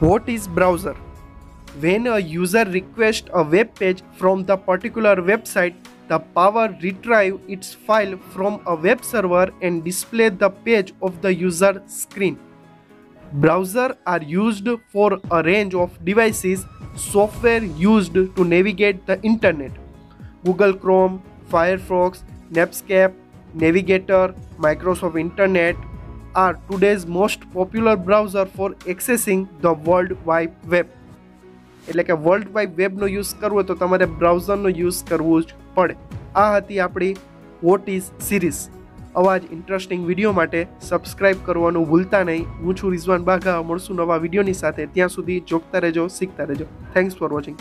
What is browser? When a user requests a web page from the particular website, the browser retrieve its file from a web server and display the page of the user screen. Browser are used for a range of devices, software used to navigate the internet. Google Chrome, Firefox, Netscape, Navigator, Microsoft Internet are today's most popular browser for accessing the world wide web. એટલે કે world wide વેબનો use કરવો તો તમારે બ્રાઉઝરનો use કરવો જ પડે. આ હતી આપણી વોટ ઇઝ સિરીઝ આવા જ ઇન્ટરેસ્ટિંગ વીડિયો માટે સબસ્ક્રાઇબ કરવાનું ભૂલતા નહીં. હું છું રિઝવાન બાઘા. મળશું નવા વિડીયોની સાથે. ત્યાં સુધી જોગતા રહેજો, શીખતા રહેજો. Thanks for watching